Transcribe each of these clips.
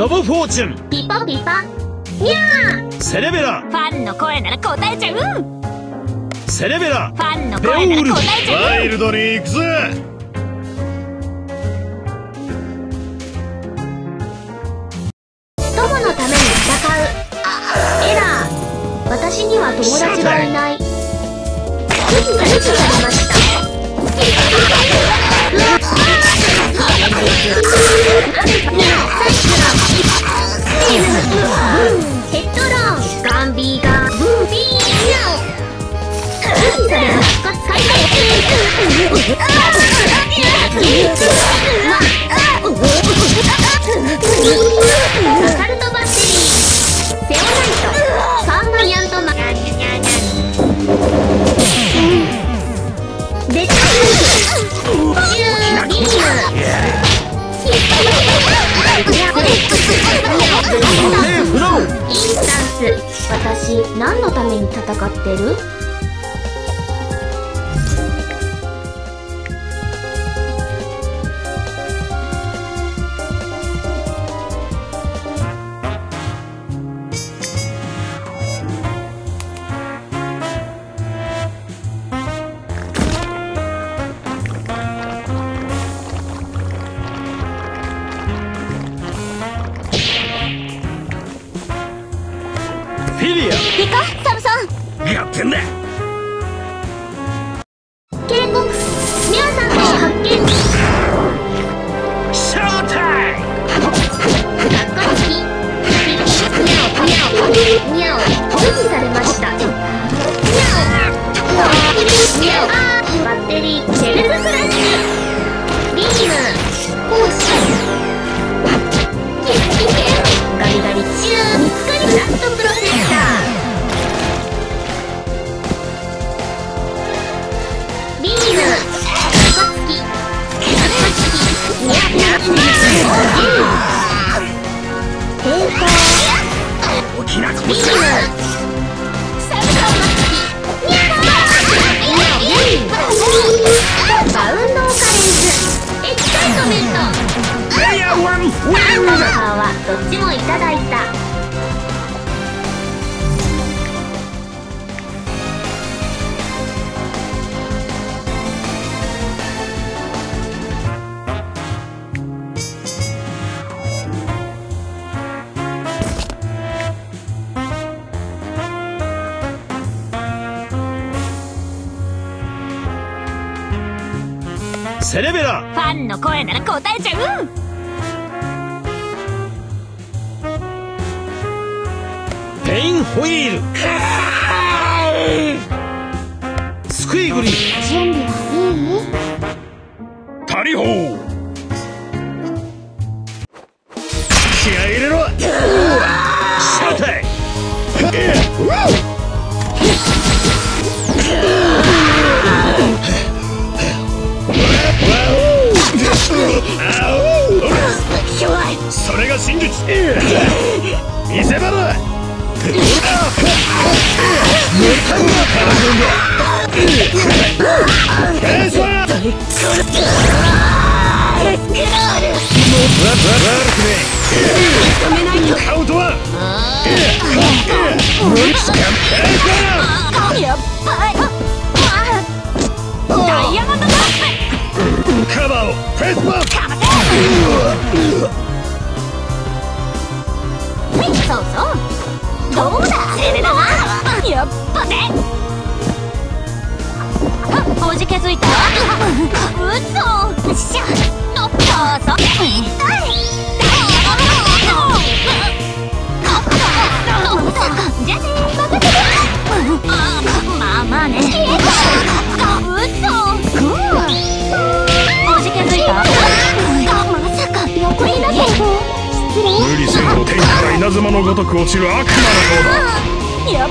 ロボフォーチュン。ピパピパにゃー。セレベラ。ファンの声なら答えちゃう。セレベラ。ファンの声なら答えちゃう。ワイルドに行くぜ友のために戦う。エラー。私には友達がいない使戦ってる？フィリア。ピカサムソンやってんだ警告ミさんの発見。ショータイム。ニャオ無視されました。ニャオニャオバッテリーセレベラファンの声なら答えちゃう。ペインホイール。スクイグリ準備はいい？タリホーれが真実見せ場だやっばいダイヤモンドダッカバーをフェイスバンやっぱね。おじけづいたうそしゃのっそうそ痛いじゃね。まあまあね。うそおじけづいたまさか横になって無理せん。と天から稲妻のごとく落ちる悪魔のようだやっ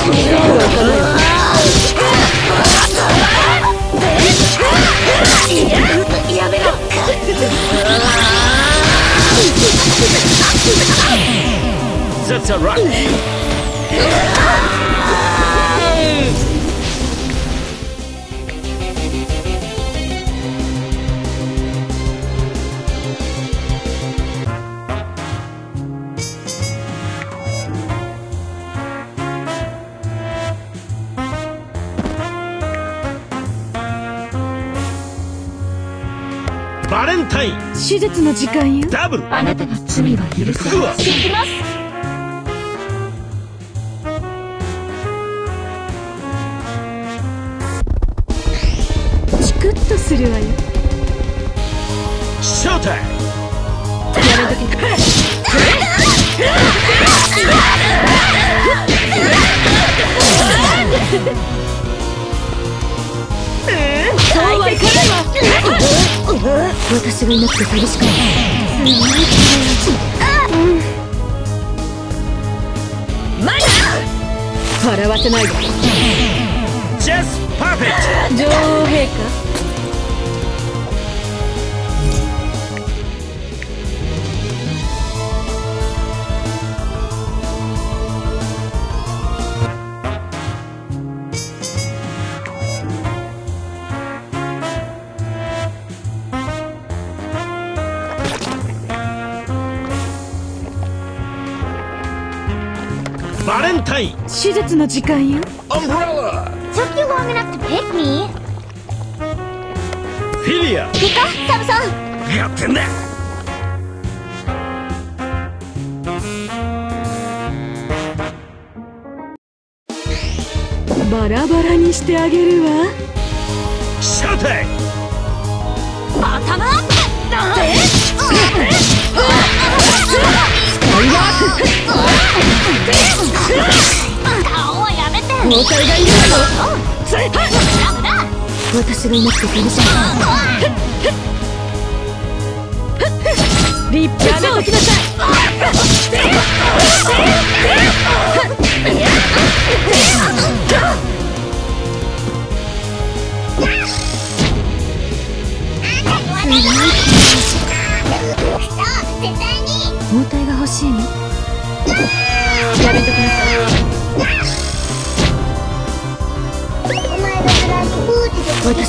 必ずやバレンタイン。手術の時間よ。ダブル。あなたの罪は許さない。行きます。私がいなくて寂しくない。笑わせない。でジャスパーフェク女王陛下手術の時間よ。アンブララ Took you long enough to pick me? フィリア。ン。やってんだ。バラバラにしてあげるわ。ショータイム頭顔はやめて包帯がいるわよダメだ私がいなくて寂しい立派なときなさい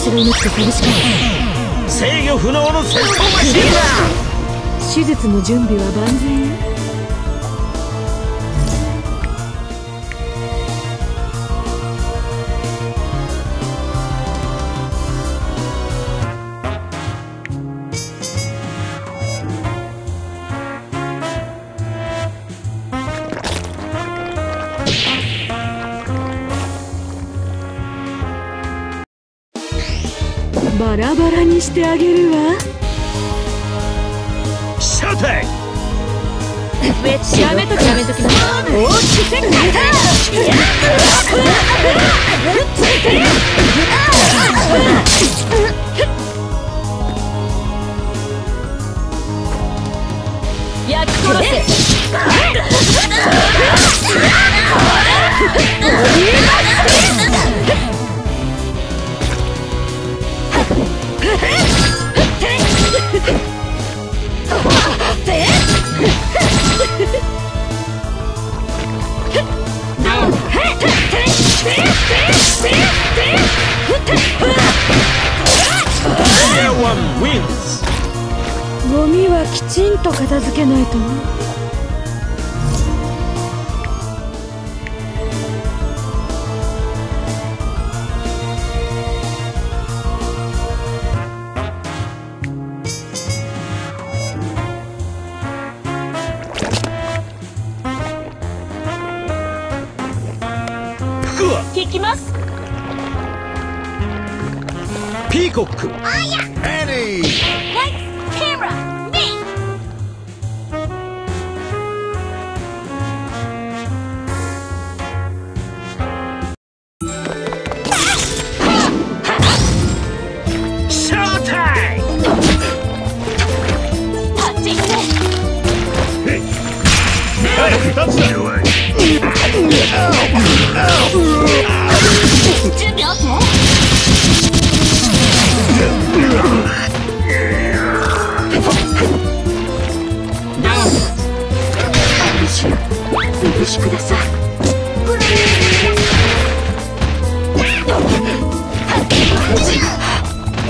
後ろを抜くと寂しくない制御不能の戦闘マシンだ。手術の準備は万全よ。ラバラにしてあげるわ。ショータイムやめときやめとききくせ焼き殺せちんと片付けないと聞きます。ピーコック。エリー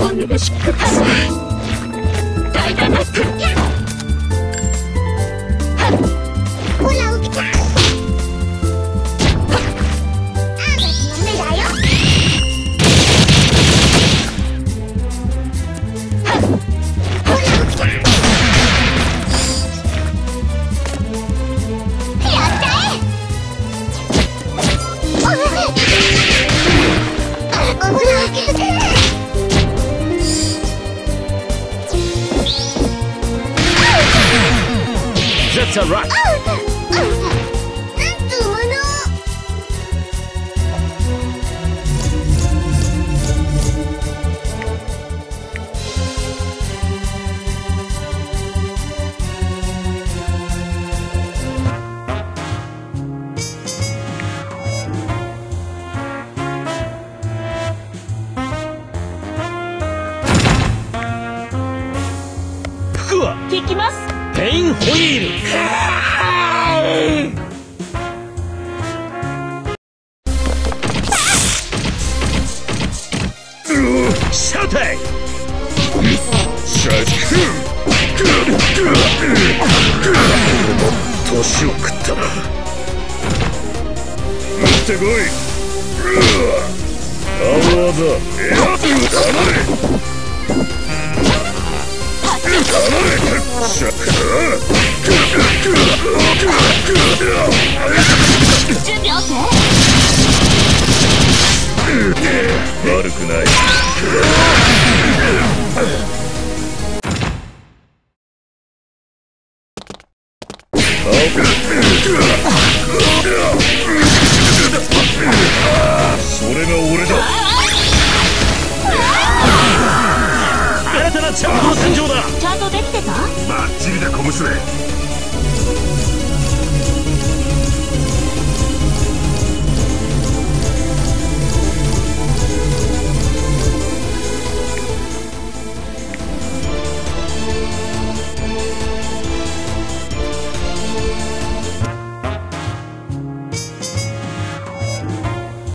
お許しください。That's a rock! Oh, 射程年を食ったな撃ってこい青技エアトゥー黙れ黙れ